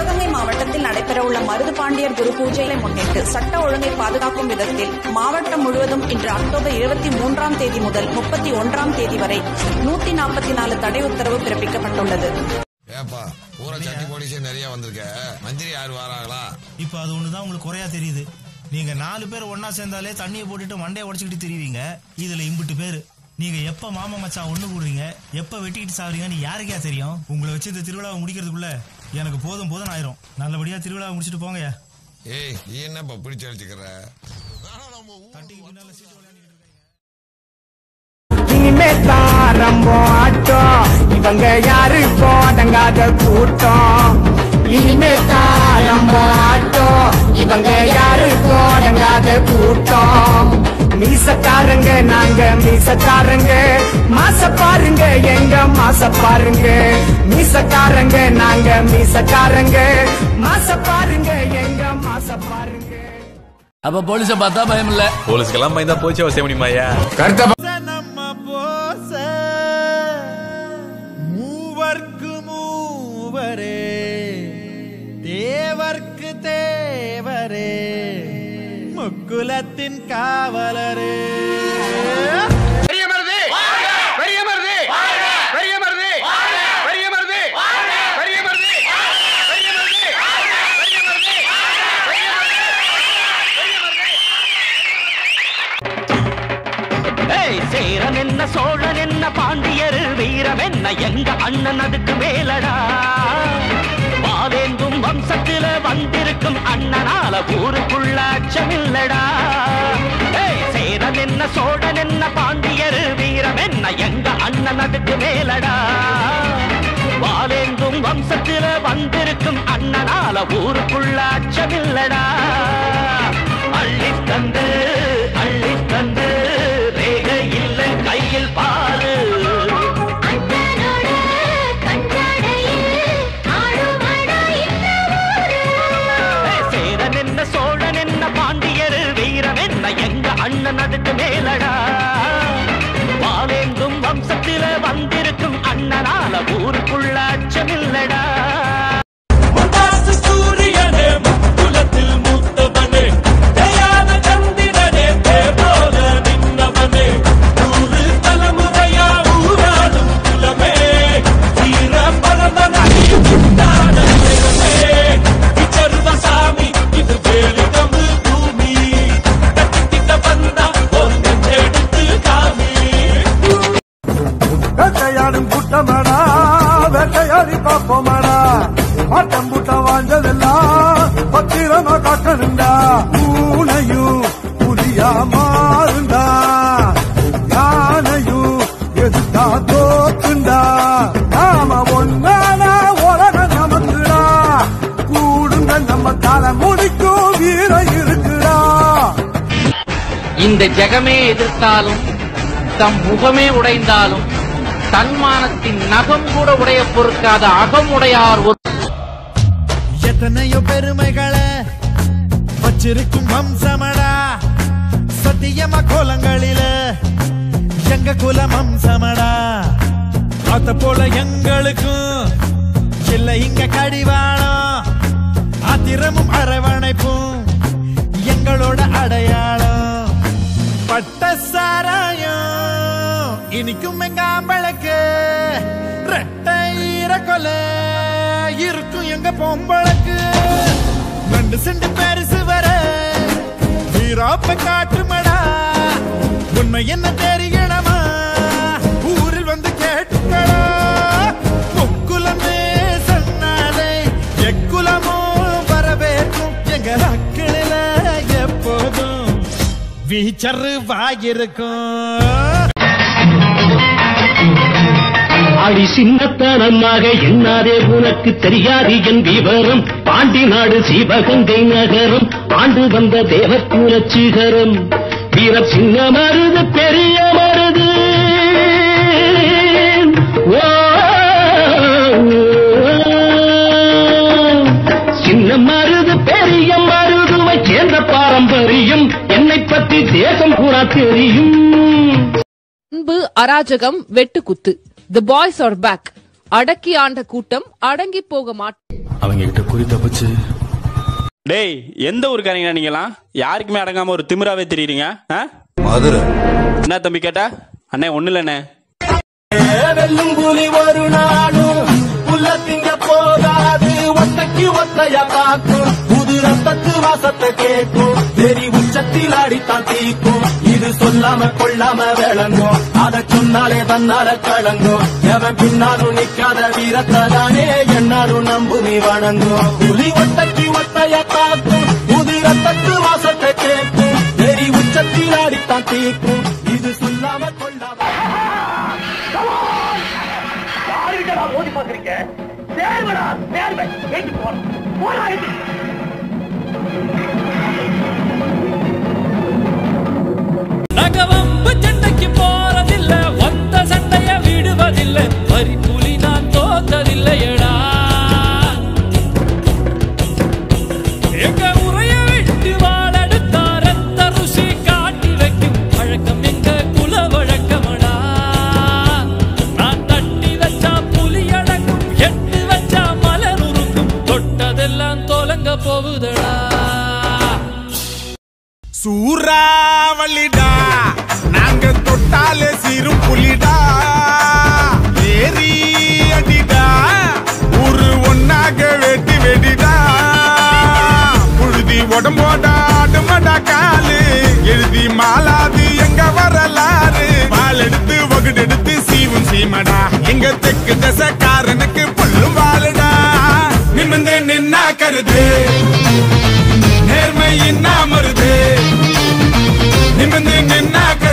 சிவகங்கை மாவட்டத்தில் நடைபெறவுள்ள மருது பாண்டியர் குரு பூஜையை முன்னிட்டு சட்ட ஒழுங்கை பாதுகாக்கும் விதத்தில் மாவட்டம் முழுவதும் இன்று அக்டோபர் இருபத்தி மூன்றாம் தேதி முதல் முப்பத்தி ஒன்றாம் தேதி வரை நூத்தி நாற்பத்தி நாலு தடை உத்தரவு பிறப்பிக்கப்பட்டுள்ளது. ஏப்பா ஊரை சட்டி போலீஸே நிறைய வந்திருக்க. மந்திரி யாரு வராங்களா? இப்ப அது ஒண்ணுதான் உங்களுக்கு குறையா தெரியுது. நீங்க நாலு பேர் ஒன்னா சேர்ந்தாலே தண்ணியை போட்டுட்டு மண்டையை உடச்சுக்கிட்டு திரிவீங்க. இதுல இம்புட்டு பேரு. நீங்க எப்ப மாமா மச்சான் ஒண்ணு கூடுறீங்க? எப்ப வெட்டிக்கிட்டு சாவறீங்கன்னு யாருக்கே தெரியும்? உங்களை வச்சு இந்த திருவிழாவை முடிக்கிறதுக்குள்ள எனக்கு போதும் போதும் ஆயிரும். நல்லபடியா திருவிழாவை முடிச்சிட்டு போங்க ஏய் நீ என்னப்பா பிடிச்சு. இனிமே தாரம்பம் ஆட்டம் இவங்க யாரு? போடங்காத கூட்டம். இனிமே தாரம்பம் ஆட்டம் இவங்க யாரு? போடங்காத கூட்டம். மீசக்காரங்க நாங்க மீசக்காரங்க. மாச பாருங்க எங்க மாச பாருங்க. மீசக்காரங்க நாங்க மீசக்காரங்க. மாச பாருங்க எங்க மாச பாருங்க. அப்ப போலீஸ பார்த்தா பயம் இல்ல. போலீஸ்க்கெல்லாம் பயந்தா போச்சு அவசியம் முடியுமாயா நம்ம போச மூவர்க்கு மூவரே. தேவர்க்கு தேவரே. முக்குலத்தின் காவலரே. சோழன் என்ன பாண்டியர் வீரம் என்ன எங்க அண்ணன் அதுக்கு மேலடா. வாவேந்தும் வம்சத்தில வந்திருக்கும் அண்ணனால ஊருக்குள்ள அச்சமில்லடா சேரன் என்ன சோழன் என்ன பாண்டியர் வீரம் என்ன எங்க அண்ணன் அதுக்கு மேலடா. வாவேந்தும் வம்சத்தில வந்திருக்கும் அண்ணனால ஊருக்குள்ள அச்சமில்லடா அள்ளி தந்து எங்க அண்ணன் மேலடா. பாலேந்தும் வம்சத்தில வந்திருக்கும் அண்ணனால ஊருக்குள்ள அச்சமில்லடா வேட்டையாடும் கூட்டமாடா வேட்டையாடி பார்ப்போமாடா. ஆட்டம் கூட்டம் வாழ்ந்ததெல்லாம் பத்திரமா காக்கணுண்டா பூனையும் புலியா மாறுண்டா யானையும் எதுக்கா தோக்குண்டா நாம ஒன்னான உலக நமக்குடா. கூடுங்க நம்ம தலை முடிக்கும் வீர இருக்குடா. இந்த ஜெகமே எதிர்த்தாலும் தம் முகமே உடைந்தாலும் தன்மானத்தின் நகம் கூட உடைய பொறுக்காத அகமுடையார் ஒரு எத்தனையோ பெருமைகளை வச்சிருக்கும் வம்சமடா. சத்தியமா கோலங்களில எங்க குலம் வம்சமடா அத போல எங்களுக்கும் இல்ல இங்க கடிவாளம். ஆத்திரமும் அரவணைப்பும் எங்களோட அடையாளம். பட்ட இனிக்கும் எங்க ஆம்பளுக்கு ரெட்டை ஈர கொலை இருக்கும் எங்க பொம்பளுக்கு. நண்டு செண்டு பெருசு வர வீராப்ப காட்டுமடா உண்மை என்ன தெரியணுமா ஊரில் வந்து கேட்டுக்கடா. முக்குலமே சொன்னாலே எக்குலமும் வரவேற்கும் எங்க அக்களில எப்போதும் வீச்சரு வாயிருக்கும். அடி சின்னத்தனமாக என்னாதே உனக்கு தெரியாது என் விவரம். பாண்டி நாடு சிவகங்கை நகரம். ஆண்டு வந்த தேவக்கூர சிகரம். வீர சின்ன மருது பெரிய மருது. சின்ன மருது பெரிய மருதுவை சேர்ந்த பாரம்பரியம். என்னை பற்றி தேசம் கூட தெரியும். அன்பு அராஜகம் வெட்டுக்குத்து. தி பாய்ஸ் ஆர் பேக் அடக்கி ஆண்ட கூட்டம் அடங்கி போக மாட்டோம் அவங்க கிட்ட குறி தப்பிச்சு. டேய் எந்த ஊருக்காரங்க நீங்களாம் யாருக்குமே அடங்காம ஒரு திமிராவே தெரியுறீங்க? மதுரை. என்ன தம்பி கேட்டா? அண்ணே ஒண்ணு இல்லண்ணே வெல்லும் புலி ஒரு நாளும் புல்ல திங்க போகாது ஒத்தைக்கு ஒத்தைய காக்கும் புது ரத்தத்து வாசத்தை கேட்கும் வெறி உச்சத்தில் அடித்தான் தீக்கும். இது சொல்லாம கொள்ளாம விளங்கும். அத சொன்னாலே தன்னால கலங்கும். எவன் பின்னாலும் நிக்காத வீரத்தை தானே என்னாலும் நம்பு நீ வணங்கும். புலி ஒத்தைக்கு ஒட்டைய காக்கும். புது ரத்தத்து வாசத்தை கேட்கும். வெறி உச்சத்தில் அடித்தான் தீக்கும். இது சொல்லாம கொள்ளாம யாருக்கிட்ட பாக்குறீங்க நேர்மடா நேர்மை? போறோம். போடா தொட்டதெல்லாம் தொலங்க போகுதடா. சூறாவளிடா நாங்க தொட்டாலே சிறு புலிடா ஏறி அடிடா ஒரு ஒன்னாக வெட்டி வெடிடா. புழுதி உடம்போட ஆடுமடா காலு எழுதி மாலாது எங்க வரலாறு. வால் எடுத்து வகுடெடுத்து சீவும் சீமடா. எங்க தெற்கு தசக்காரனுக்கு புல்லும் வாழ நின்னா நேர்மையின் நேர்மை நிமிந்து நின்னாக்க